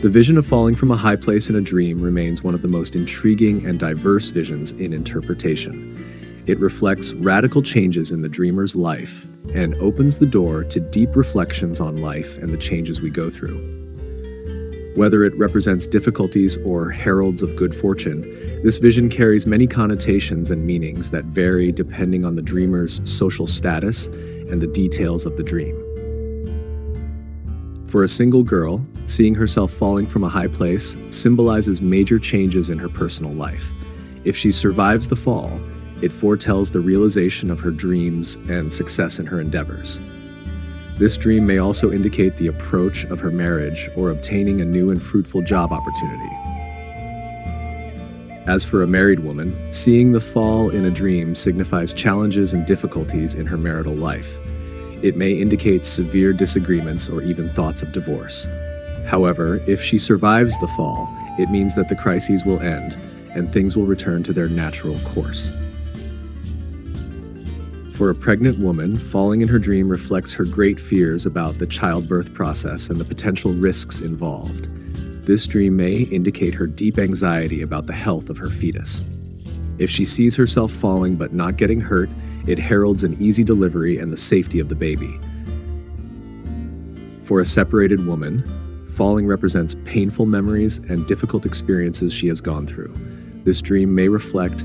The vision of falling from a high place in a dream remains one of the most intriguing and diverse visions in interpretation. It reflects radical changes in the dreamer's life and opens the door to deep reflections on life and the changes we go through. Whether it represents difficulties or heralds of good fortune, this vision carries many connotations and meanings that vary depending on the dreamer's social status and the details of the dream. For a single girl, seeing herself falling from a high place symbolizes major changes in her personal life. If she survives the fall, it foretells the realization of her dreams and success in her endeavors. This dream may also indicate the approach of her marriage or obtaining a new and fruitful job opportunity. As for a married woman, seeing the fall in a dream signifies challenges and difficulties in her marital life. It may indicate severe disagreements or even thoughts of divorce. However, if she survives the fall, it means that the crises will end and things will return to their natural course. For a pregnant woman, falling in her dream reflects her great fears about the childbirth process and the potential risks involved. This dream may indicate her deep anxiety about the health of her fetus. If she sees herself falling but not getting hurt, it heralds an easy delivery and the safety of the baby. For a separated woman, falling represents painful memories and difficult experiences she has gone through. This dream may reflect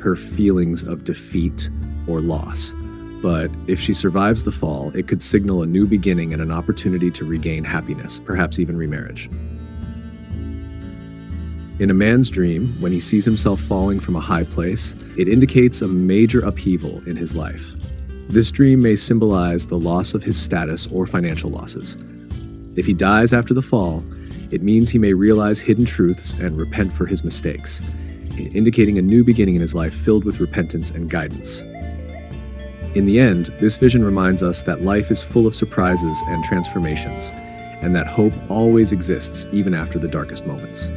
her feelings of defeat or loss. But if she survives the fall, it could signal a new beginning and an opportunity to regain happiness, perhaps even remarriage. In a man's dream, when he sees himself falling from a high place, it indicates a major upheaval in his life. This dream may symbolize the loss of his status or financial losses. If he dies after the fall, it means he may realize hidden truths and repent for his mistakes, indicating a new beginning in his life filled with repentance and guidance. In the end, this vision reminds us that life is full of surprises and transformations, and that hope always exists even after the darkest moments.